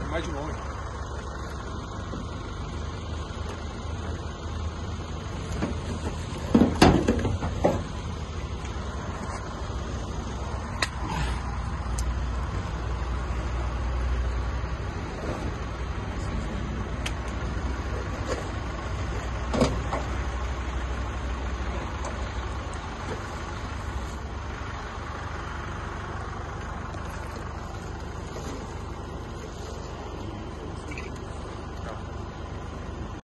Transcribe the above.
É mais de longe.